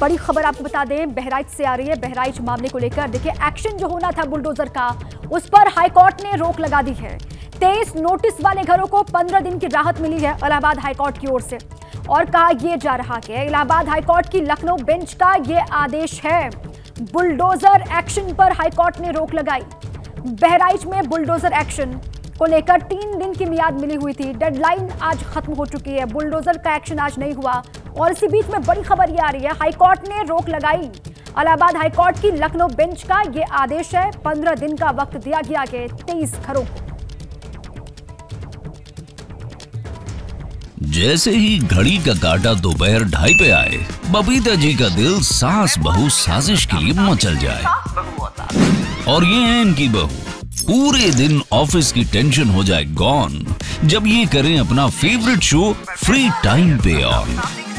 बड़ी खबर आपको बता दें, बहराइच से आ रही है। बहराइच मामले को लेकर देखिए, एक्शन जो होना था बुलडोजर का, उस पर हाईकोर्ट ने रोक लगा दी है। तेईस नोटिस वाले घरों को पंद्रह दिन की राहत मिली है इलाहाबाद हाईकोर्ट की ओर से। और कहा यह जा रहा कि इलाहाबाद हाईकोर्ट की लखनऊ बेंच का यह आदेश है। बुलडोजर एक्शन पर हाईकोर्ट ने रोक लगाई। बहराइच में बुलडोजर एक्शन को लेकर तीन दिन की मियाद मिली हुई थी। डेडलाइन आज खत्म हो चुकी है। बुलडोजर का एक्शन आज नहीं हुआ। और इसी बीच में बड़ी खबर ये आ रही है, हाईकोर्ट ने रोक लगाई। इलाहाबाद हाईकोर्ट की लखनऊ बेंच का ये आदेश है, पंद्रह दिन का वक्त दिया गया के तेईस घरों को। जैसे ही घड़ी का काटा दोपहर ढाई पे आए, बबीता जी का दिल सास बहू साजिश के लिए मचल जाए। और ये है इनकी बहू। पूरे दिन ऑफ़िस की टेंशन हो जाए, गॉन। जब ये करें अपना फेवरेट शो फ्री टाइम पे ऑन